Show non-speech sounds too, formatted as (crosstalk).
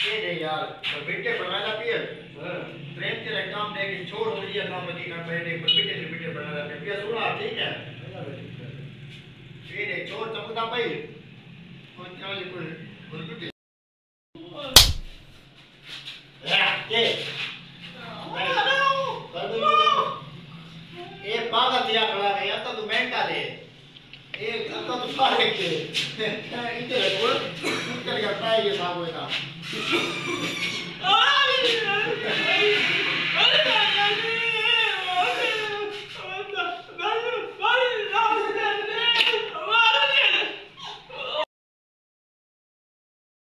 ये दे यार बरबिट्टे बनाना पिए ट्रेन तेरे काम दे के छोड़ हो रही है काम मदीना पे दे बरबिट्टे बरबिट्टे बनाना पिए पिया सुना ठीक है? ये दे छोड़ चमकदा भाई कोई क्या कोई बरबिट्टे ये ये पागल दिया खड़ा है या तो तू मेंटा दे। ये तो तू पागल के। (laughs) इधर बोल। इधर का पाए ये साहब होता Oh!